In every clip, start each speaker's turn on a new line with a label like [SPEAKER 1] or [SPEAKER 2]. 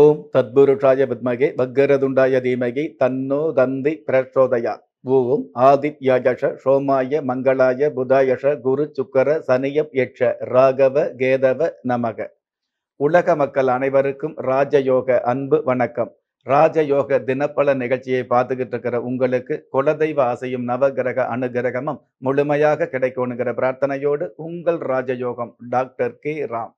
[SPEAKER 1] ஓம் தத்புருஷாய வித்மகே பக்கரதுண்டாய தீமகி தன்னோ தந்தி பிரச்சோதயா. ஓம் ஆதித்யாயஷ சோமாய மங்களாய புதாயஷ குரு சுக்கர சனியப் யட்ச ராகவ கேதவ நமக. உலக மக்கள் அனைவருக்கும் ராஜயோக அன்பு வணக்கம். ராஜயோக தினப்பல நிகழ்ச்சியை பார்த்துக்கிட்டு இருக்கிற உங்களுக்கு குலதெய்வ ஆசையும் நவகிரக அனுகிரகமும் முழுமையாக கிடைக்கணுங்கிற பிரார்த்தனையோடு உங்கள் ராஜயோகம் டாக்டர் கே ராம்.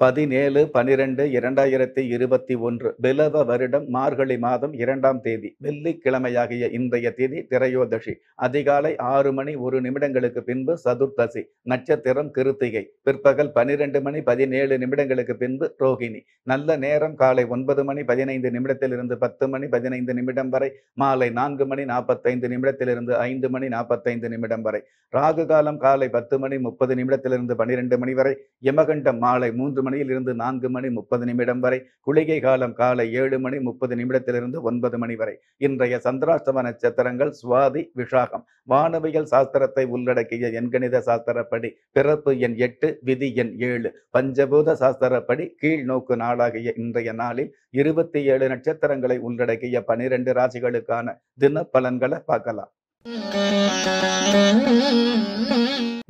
[SPEAKER 1] பதினேழு பனிரெண்டு இரண்டாயிரத்தி இருபத்தி ஒன்று பிலவ வருடம் மார்கழி மாதம் இரண்டாம் தேதி வெள்ளிக்கிழமையாகிய இன்றைய தேதி திரையோதசி. அதிகாலை ஆறு மணி ஒரு நிமிடங்களுக்கு பின்பு சதுர்தசி நட்சத்திரம் கிருத்திகை. பிற்பகல் பனிரெண்டு மணி பதினேழு நிமிடங்களுக்கு பின்பு ரோகிணி. நல்ல நேரம் காலை ஒன்பது மணி பதினைந்து நிமிடத்திலிருந்து பத்து மணி பதினைந்து நிமிடம் வரை மாலை நான்கு மணி நாற்பத்தைந்து நிமிடத்திலிருந்து ஐந்து மணி நாற்பத்தைந்து நிமிடம் வரை. ராகு காலம் காலை பத்து மணி முப்பது நிமிடத்திலிருந்து பனிரெண்டு மணி வரை யமகண்டம் மாலை மூன்று மணியில் இருந்து நான்கு மணி முப்பது நிமிடம் வரை குளிகை காலம் காலை ஏழு மணி முப்பது நிமிடத்திலிருந்து ஒன்பது மணி வரை. இன்றைய சந்திராஷ்டம நட்சத்திரங்கள் சுவாதி விஷாகம். வானவியல் சாஸ்திரத்தை உள்ளடக்கிய எண்கணித சாஸ்திரப்படி பிறப்பு எண் எட்டு விதி எண் ஏழு. பஞ்சபூத சாஸ்திரப்படி கீழ் நோக்கு நாளாகிய இன்றைய நாளில் இருபத்தி ஏழு நட்சத்திரங்களை உள்ளடக்கிய பனிரெண்டு ராசிகளுக்கான தின பலன்களை பார்க்கலாம்.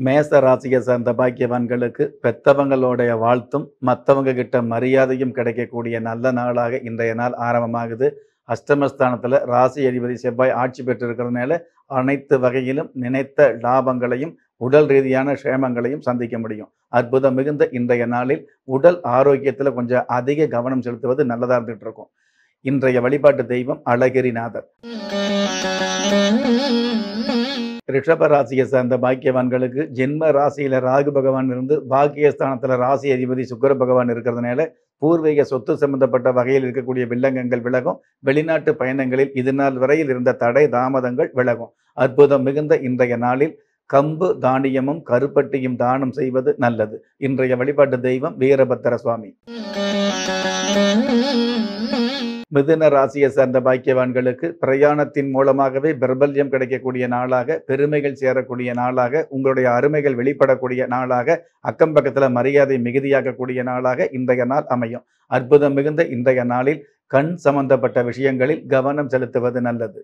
[SPEAKER 1] மேச ராசியை சார்ந்த பாக்கியவான்களுக்கு பெத்தவங்களுடைய வாழ்த்தும் மற்றவங்க கிட்ட மரியாதையும் கிடைக்கக்கூடிய நல்ல நாளாக இன்றைய நாள் ஆரம்பமாகுது. அஷ்டமஸ்தானத்தில் ராசி அதிபதி செவ்வாய் ஆட்சி பெற்றிருக்கிறதுனால அனைத்து வகையிலும் நினைத்த லாபங்களையும் உடல் ரீதியான க்ஷேமங்களையும் சந்திக்க முடியும். அற்புதம் மிகுந்த இன்றைய நாளில் உடல் ஆரோக்கியத்தில் கொஞ்சம் அதிக கவனம் செலுத்துவது நல்லதாக இருந்துகிட்டு இருக்கும். இன்றைய வழிபாட்டு தெய்வம் அழகிரிநாதர். ரிஷப ராசியை சார்ந்த பாக்கியவான்களுக்கு ஜென்ம ராசியில ராகு பகவான் இருந்து பாக்கியஸ்தானத்துல ராசி அதிபதி சுக்கர பகவான் இருக்கிறதுனால பூர்வீக சொத்து சம்பந்தப்பட்ட வகையில் இருக்கக்கூடிய வில்லங்கங்கள் விலகும். வெளிநாட்டு பயணங்களில் இது நாள் வரையில் இருந்த தடை தாமதங்கள் விலகும். அற்புதம் மிகுந்த இன்றைய நாளில் கம்பு தானியமும் கருப்பட்டியும் தானம் செய்வது நல்லது. இன்றைய வழிபாட்டு தெய்வம் வீரபத்திர சுவாமி மிதுன ராசியை சார்ந்த பாக்கியவான்களுக்கு பிரயாணத்தின் மூலமாகவே பிரபல்யம் கிடைக்கக்கூடிய நாளாக பெருமைகள் சேரக்கூடிய நாளாக உங்களுடைய அருமைகள் வெளிப்படக்கூடிய நாளாக அக்கம் பக்கத்தில் மரியாதை மிகுதியாகக்கூடிய நாளாக இன்றைய நாள் அமையும். அற்புதம் மிகுந்த இன்றைய நாளில் கண் சம்பந்தப்பட்ட விஷயங்களில் கவனம் செலுத்துவது நல்லது.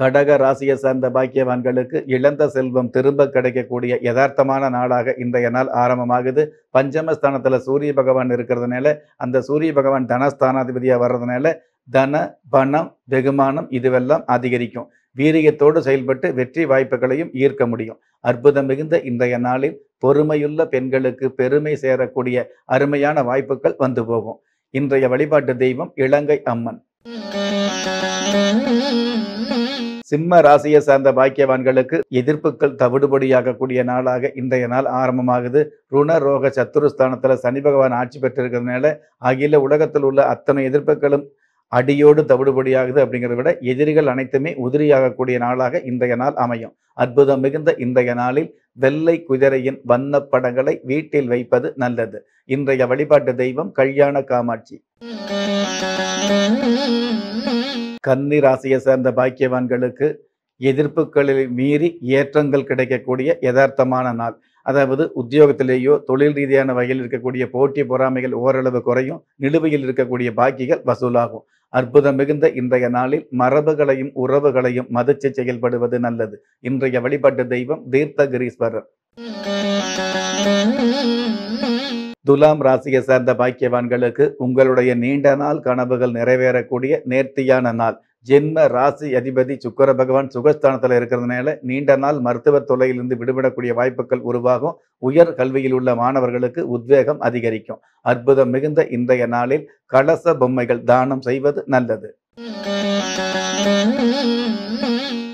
[SPEAKER 1] கடக ராசியை சார்ந்த பாக்கியவான்களுக்கு இழந்த செல்வம் திரும்ப கிடைக்கக்கூடிய யதார்த்தமான நாளாக இன்றைய நாள் ஆரம்பமாகுது. பஞ்சமஸ்தானத்தில் சூரிய பகவான் இருக்கிறதுனால அந்த சூரிய பகவான் தனஸ்தானாதிபதியாக வர்றதுனால தன பணம் வெகுமானம் இதுவெல்லாம் அதிகரிக்கும். வீரியத்தோடு செயல்பட்டு வெற்றி வாய்ப்புகளையும் ஈர்க்க முடியும். அற்புதம் மிகுந்த இன்றைய நாளில் பொறுமையுள்ள பெண்களுக்கு பெருமை சேரக்கூடிய அருமையான வாய்ப்புகள் வந்து போகும். இன்றைய வழிபாட்டு தெய்வம் இலங்கை அம்மன். சிம்ம ராசியை சார்ந்த பாக்கியவான்களுக்கு எதிர்ப்புகள் தவிடுபடியாகக்கூடிய நாளாக இன்றைய நாள் ஆரம்பமாகுது. ருண ரோக சத்துருஸ்தானத்துல சனி பகவான் ஆட்சி பெற்றிருக்கிறதுனால அகில உலகத்தில் உள்ள அத்தனை எதிர்ப்புகளும் அடியோடு தவிடுபடியாகுது அப்படிங்கிறத விட எதிரிகள் அனைத்துமே உதிரியாகக்கூடிய நாளாக இன்றைய நாள் அமையும். அற்புதம் மிகுந்த இன்றைய நாளில் வெள்ளை குதிரையின் வண்ண படங்களை வீட்டில் வைப்பது நல்லது. இன்றைய வழிபாட்டு தெய்வம் கல்யாண காமாட்சி. கன்னி ராசியை சேர்ந்த பாக்கியவான்களுக்கு எதிர்ப்புகளில் மீறி ஏற்றங்கள் கிடைக்கக்கூடிய யதார்த்தமான நாள். அதாவது உத்தியோகத்திலேயோ தொழில் ரீதியான வகையில் இருக்கக்கூடிய போட்டி பொறாமைகள் ஓரளவு குறையும். நிலுவையில் இருக்கக்கூடிய பாக்கிகள் வசூலாகும். அற்புதம் மிகுந்த இன்றைய நாளில் மரபுகளையும் உறவுகளையும் மதிச்சு செயல்படுவது நல்லது. இன்றைய வழிபாட்டு தெய்வம் தீர்த்தகிரீஸ்வரர். துலாம் ராசியை சேர்ந்த பாக்கியவான்களுக்கு உங்களுடைய நீண்ட நாள் கனவுகள் நிறைவேறக்கூடிய நேர்த்தியான நாள். ஜென்ம ராசி அதிபதி சுக்கர பகவான் சுகஸ்தானத்தில் இருக்கிறதுனால நீண்ட நாள் மருத்துவ தொலையிலிருந்து விடுபடக்கூடிய வாய்ப்புகள் உருவாகும். உயர் கல்வியில் உள்ள மாணவர்களுக்கு உத்வேகம் அதிகரிக்கும். அற்புதம் மிகுந்த இன்றைய நாளில் கலச பொம்மைகள் தானம் செய்வது நல்லது.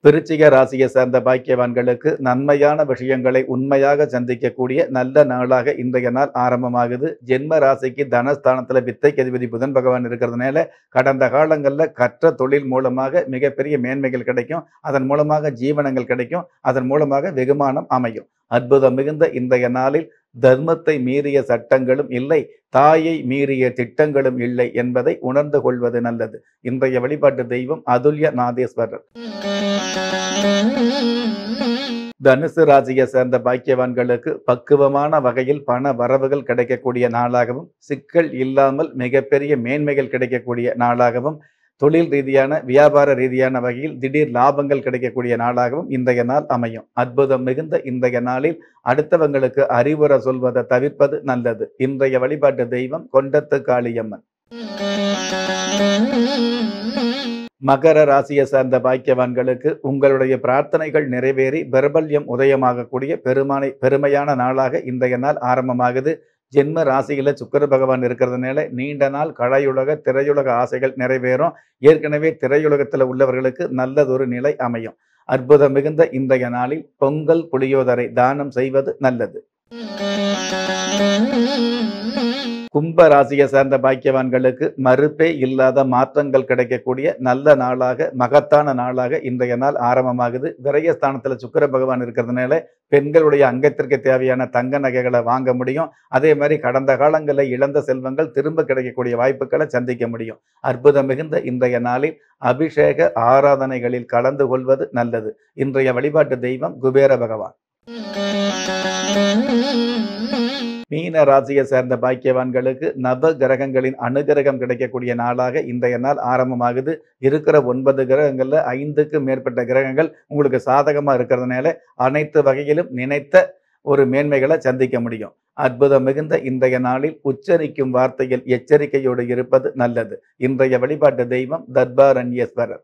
[SPEAKER 1] விருச்சிக ராசியை சேர்ந்த பாக்கியவான்களுக்கு நன்மையான விஷயங்களை உண்மையாக சந்திக்கக்கூடிய நல்ல நாளாக இன்றைய நாள் ஆரம்பமாகுது. ஜென்ம ராசிக்கு தனஸ்தானத்தில் வித்தை கதிபதி புதன் பகவான் இருக்கிறதுனால கடந்த காலங்களில் கற்ற தொழில் மூலமாக மிகப்பெரிய மேன்மைகள் கிடைக்கும். அதன் மூலமாக ஜீவனங்கள் கிடைக்கும். அதன் மூலமாக வெகுமானம் அமையும். அற்புதம் மிகுந்த இன்றைய நாளில் தர்மத்தை மீறிய சட்டங்களும் இல்லை தாயை மீறிய திட்டங்களும் இல்லை என்பதை உணர்ந்து கொள்வது நல்லது. இன்றைய வழிபாட்டு தெய்வம் அதுல்ய நாதேஸ்வரர். தனுசு ராசியை சேர்ந்த பாக்கியவான்களுக்கு பக்குவமான வகையில் பண வரவுகள் கிடைக்கக்கூடிய நாளாகவும் சிக்கல் இல்லாமல் மிகப்பெரிய மேன்மைகள் கிடைக்கக்கூடிய நாளாகவும் தொழில் ரீதியான வியாபார ரீதியான வகையில் திடீர் லாபங்கள் கிடைக்கக்கூடிய நாளாகவும் இன்றைய நாள் அமையும். அற்புதம் மிகுந்த இன்றைய நாளில் அடுத்தவங்களுக்கு அறிவுரை சொல்வதை தவிர்ப்பது நல்லது. இன்றைய வழிபாட்டு தெய்வம் கொண்டத்து காளியம்மன் மகர ராசியை சார்ந்த பாக்கியவான்களுக்கு உங்களுடைய பிரார்த்தனைகள் நிறைவேறி பிரபல்யம் உதயமாகக்கூடிய பெருமானை பெருமையான நாளாக இன்றைய நாள் ஆரம்பமாகுது. ஜென்ம ராசிகளில் சுக்கர பகவான் இருக்கிறதுனால நீண்ட நாள் கலையுலக திரையுலக ஆசைகள் நிறைவேறும். ஏற்கனவே திரையுலகத்தில் உள்ளவர்களுக்கு நல்லதொரு நிலை அமையும். அற்புதம் மிகுந்த இன்றைய நாளில் பொங்கல் புளியோதரை தானம் செய்வது நல்லது. கும்ப ராசியை சேர்ந்த பாக்கியவான்களுக்கு மறுப்பே இல்லாத மாற்றங்கள் கிடைக்கக்கூடிய நல்ல நாளாக மகத்தான நாளாக இன்றைய நாள் ஆரம்பமாகுது. விரயஸ்தானத்தில் சுக்கர பகவான் இருக்கிறதுனால பெண்களுடைய அங்கத்திற்கு தேவையான தங்க நகைகளை வாங்க முடியும். அதே மாதிரி கடந்த காலங்களில் இழந்த செல்வங்கள் திரும்ப கிடைக்கக்கூடிய வாய்ப்புகளை சந்திக்க முடியும். அற்புதம் மிகுந்த இன்றைய நாளில் அபிஷேக ஆராதனைகளில் கலந்து கொள்வது நல்லது. இன்றைய வழிபாட்டு தெய்வம் குபேர பகவான். மீன ராசியை சேர்ந்த பாக்கியவான்களுக்கு நவ கிரகங்களின் அனுகிரகம் கிடைக்கக்கூடிய நாளாக இன்றைய நாள் ஆரம்பமாகுது. இருக்கிற ஒன்பது கிரகங்களில் ஐந்துக்கு மேற்பட்ட கிரகங்கள் உங்களுக்கு சாதகமாக இருக்கிறதுனால அனைத்து வகையிலும் நினைத்த ஒரு மேன்மைகளை சந்திக்க முடியும். அற்புதம் மிகுந்த இன்றைய நாளில் உச்சரிக்கும் வார்த்தையில் எச்சரிக்கையோடு இருப்பது நல்லது. இன்றைய வழிபாட்டு தெய்வம் தர்பாரண்யேஸ்வரர்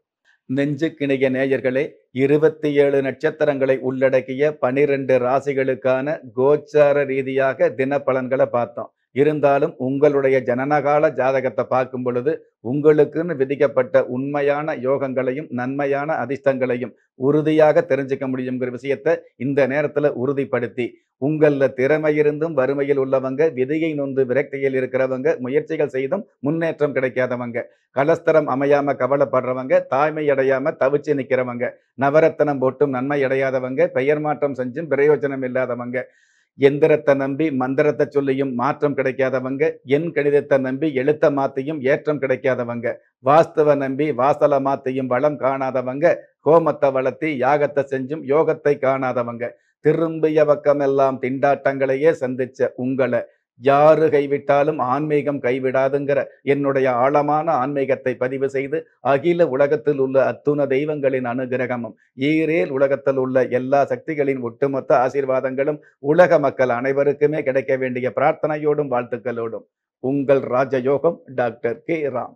[SPEAKER 1] நெஞ்சுக்கிணைய நேயர்களே இருபத்தி ஏழு நட்சத்திரங்களை உள்ளடக்கிய பனிரெண்டு ராசிகளுக்கான கோச்சார ரீதியாக தினப்பலன்களை பார்த்தோம். இருந்தாலும் உங்களுடைய ஜனனகால ஜாதகத்தை பார்க்கும் பொழுது உங்களுக்குன்னு விதிக்கப்பட்ட உண்மையான யோகங்களையும் நன்மையான அதிர்ஷ்டங்களையும் உறுதியாக தெரிஞ்சுக்க முடியுங்கிற விஷயத்தை இந்த நேரத்தில் உறுதிப்படுத்தி உங்களில் திறமை இருந்தும் வறுமையில் உள்ளவங்க விதியை நொந்து விரக்தியில் இருக்கிறவங்க முயற்சிகள் செய்தும் முன்னேற்றம் கிடைக்காதவங்க கலஸ்தரம் அமையாம கவலைப்படுறவங்க தாய்மை அடையாம தவிச்சு நிற்கிறவங்க நவரத்தனம் போட்டும் நன்மை அடையாதவங்க பெயர் மாற்றம் செஞ்சும் பிரயோஜனம் இல்லாதவங்க எந்திரத்தை நம்பி மந்திரத்தை சொல்லியும் மாற்றம் கிடைக்காதவங்க என் கணிதத்தை நம்பி எழுத்த மாத்தியும் ஏற்றம் கிடைக்காதவங்க வாஸ்தவ நம்பி வாசல மாத்தியும் வளம் காணாதவங்க கோமத்தை வளர்த்தி யாகத்தை செஞ்சும் யோகத்தை காணாதவங்க திரும்பிய பக்கமெல்லாம் திண்டாட்டங்களையே சந்திச்ச உங்களை யாரு கைவிட்டாலும் ஆன்மீகம் கைவிடாதுங்கிற என்னுடைய ஆழமான ஆன்மீகத்தை பதிவு செய்து அகில உலகத்தில் உள்ள அத்துண தெய்வங்களின் அனுகிரகமும் ஈரேல் உலகத்தில் உள்ள எல்லா சக்திகளின் ஒட்டுமொத்த ஆசீர்வாதங்களும் உலக மக்கள் அனைவருக்குமே கிடைக்க வேண்டிய பிரார்த்தனையோடும் வாழ்த்துக்களோடும். உங்கள் ராஜயோகம் டாக்டர் கே. ராம்.